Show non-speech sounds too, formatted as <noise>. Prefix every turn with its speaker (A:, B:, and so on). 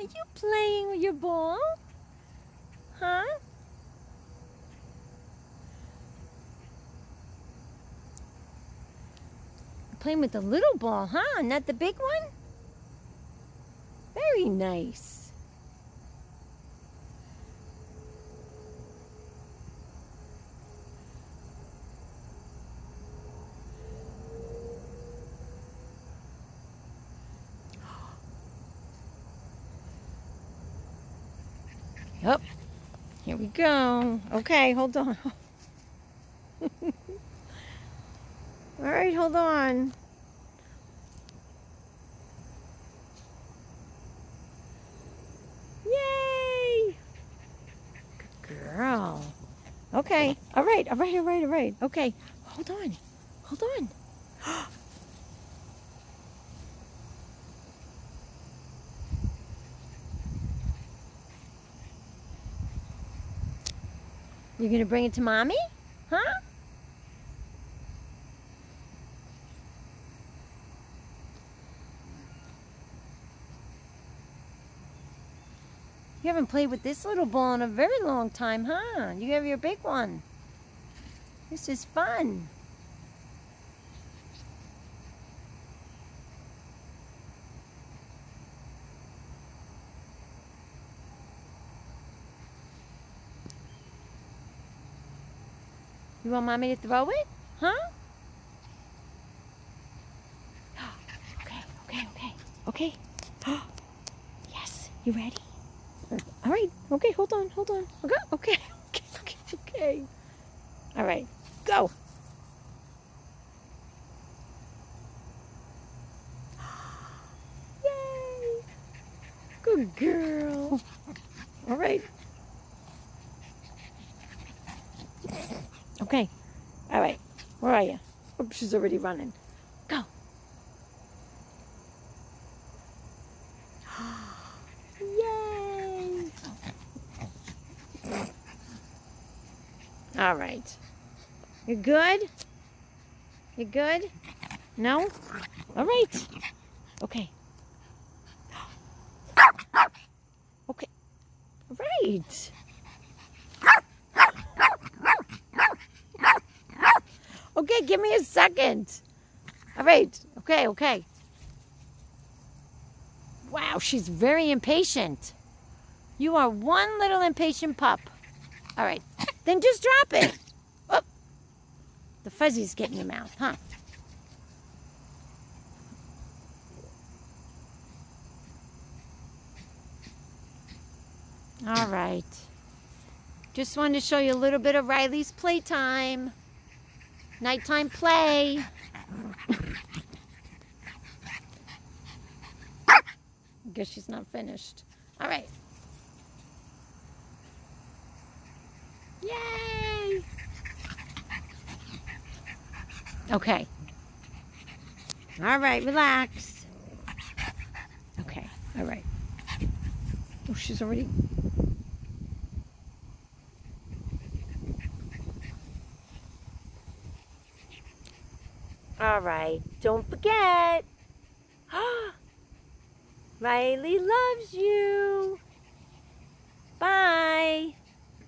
A: Are you playing with your ball? Huh? Playing with the little ball, huh? Not the big one? Very nice. Yep. Here we go. Okay, hold on. <laughs> All right, hold on. Yay! Good girl. Okay. All right, all right, all right, all right. Okay. Hold on. Hold on. <gasps> You're going to bring it to mommy? Huh? You haven't played with this little ball in a very long time, huh? You have your big one. This is fun. You want mommy to throw it? Huh? <gasps> Okay, okay, okay, okay. <gasps> yes, you ready? All right, okay, hold on, hold on. Okay, okay, <laughs> okay, okay, okay. All right, go. <gasps> Yay! Good girl. <laughs> All right. Okay. All right. Where are you? Oh, she's already running. Go. <gasps> Yay! All right. You good? You good? No? All right. Okay. <gasps> Okay. All right. Okay, give me a second. All right. Okay, okay. Wow, she's very impatient. You are one little impatient pup. All right. <coughs> Then just drop it. <coughs> Oh, the fuzzy's getting your mouth, huh? All right. Just wanted to show you a little bit of Rylie's playtime. Nighttime play. I Guess she's not finished. All right. Yay! Okay. All right, relax. Okay, all right. Oh, she's already... All right, don't forget. <gasps> Rylie loves you. Bye.